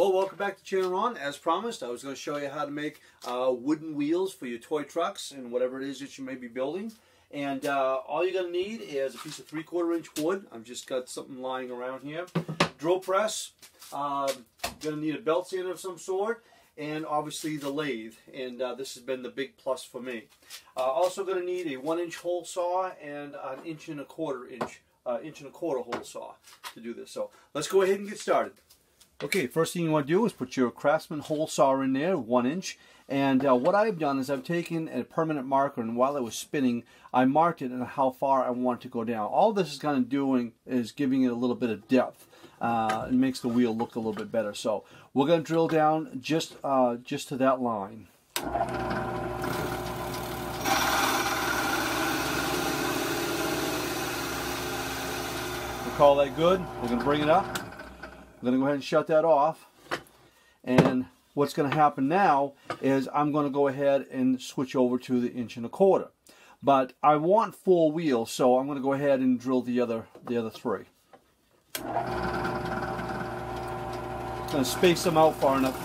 Well, welcome back to Channel Ron. As promised, I was going to show you how to make uh, wooden wheels for your toy trucks and whatever it is that you may be building. And uh, all you're going to need is a piece of three-quarter inch wood. I've just got something lying around here. Drill press. Uh, going to need a belt sander of some sort. And obviously the lathe. And uh, this has been the big plus for me. Uh, also going to need a one-inch hole saw and an inch and a quarter inch, uh, inch and a quarter hole saw to do this. So let's go ahead and get started. Okay, first thing you want to do is put your Craftsman hole saw in there, one inch. And uh, what I've done is I've taken a permanent marker and while it was spinning, I marked it and how far I want it to go down. All this is kind of doing is giving it a little bit of depth. Uh, it makes the wheel look a little bit better. So we're going to drill down just, uh, just to that line. we call that good. We're going to bring it up. I'm going to go ahead and shut that off. And what's going to happen now is I'm going to go ahead and switch over to the inch and a quarter. But I want full wheels, so I'm going to go ahead and drill the other the other three. Going to space them out far enough.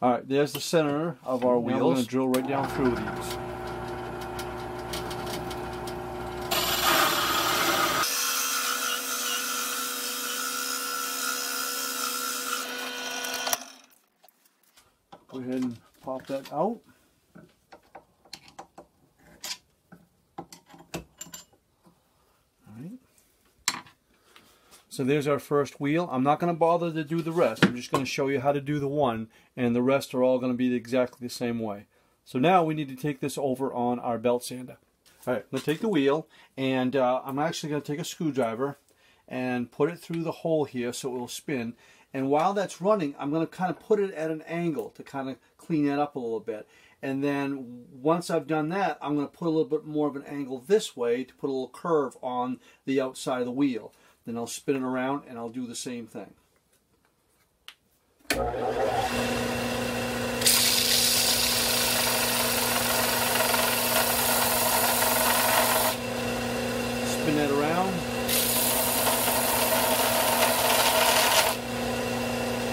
All right, there's the center of our wheels. Now we're going to drill right down through these. Go ahead and pop that out. So there's our first wheel. I'm not going to bother to do the rest. I'm just going to show you how to do the one, and the rest are all going to be exactly the same way. So now we need to take this over on our belt sander. All right, I'm going to take the wheel, and uh, I'm actually going to take a screwdriver and put it through the hole here so it will spin. And while that's running, I'm going to kind of put it at an angle to kind of clean that up a little bit. And then once I've done that, I'm going to put a little bit more of an angle this way to put a little curve on the outside of the wheel. Then I'll spin it around and I'll do the same thing. Spin that around.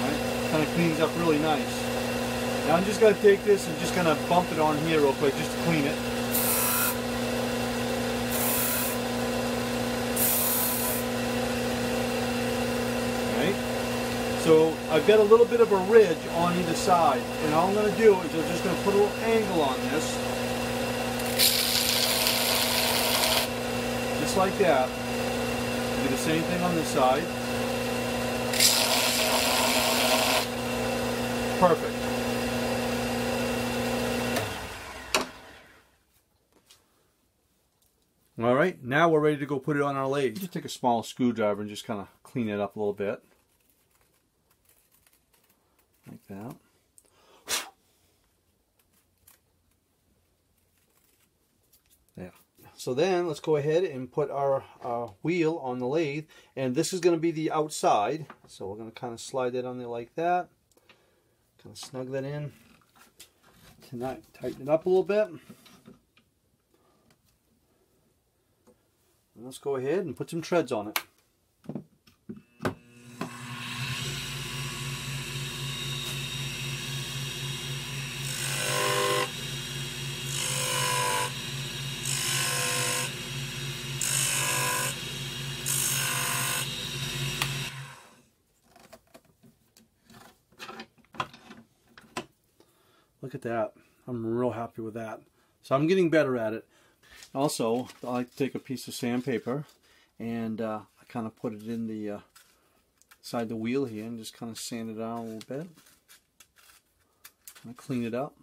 Right. Kind of cleans up really nice. Now I'm just going to take this and just kind of bump it on here real quick just to clean it. So I've got a little bit of a ridge on either side. And all I'm going to do is I'm just going to put a little angle on this. Just like that. Do the same thing on this side. Perfect. All right, now we're ready to go put it on our lathe. Just take a small screwdriver and just kind of clean it up a little bit like that. There. So then let's go ahead and put our uh, wheel on the lathe and this is going to be the outside so we're going to kind of slide that on there like that of snug that in. Tonight tighten it up a little bit. And let's go ahead and put some treads on it Look at that. I'm real happy with that. So I'm getting better at it. Also, I like to take a piece of sandpaper and uh, I kind of put it in the uh, side the wheel here and just kind of sand it out a little bit. Clean it up.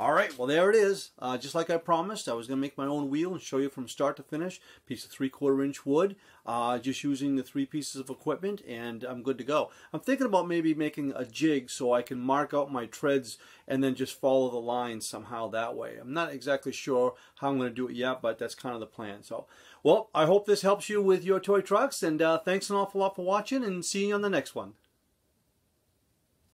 All right, well there it is. Uh, just like I promised, I was going to make my own wheel and show you from start to finish. Piece of three quarter inch wood, uh, just using the three pieces of equipment and I'm good to go. I'm thinking about maybe making a jig so I can mark out my treads and then just follow the lines somehow that way. I'm not exactly sure how I'm going to do it yet, but that's kind of the plan. So, well, I hope this helps you with your toy trucks and uh, thanks an awful lot for watching and see you on the next one.